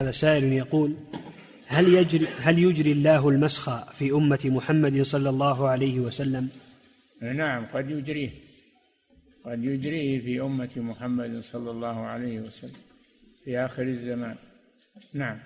هذا سائل يقول هل يجري هل يجري الله المسخ في أمة محمد صلى الله عليه وسلم؟ نعم قد يجريه. قد يجريه في أمة محمد صلى الله عليه وسلم في آخر الزمان. نعم.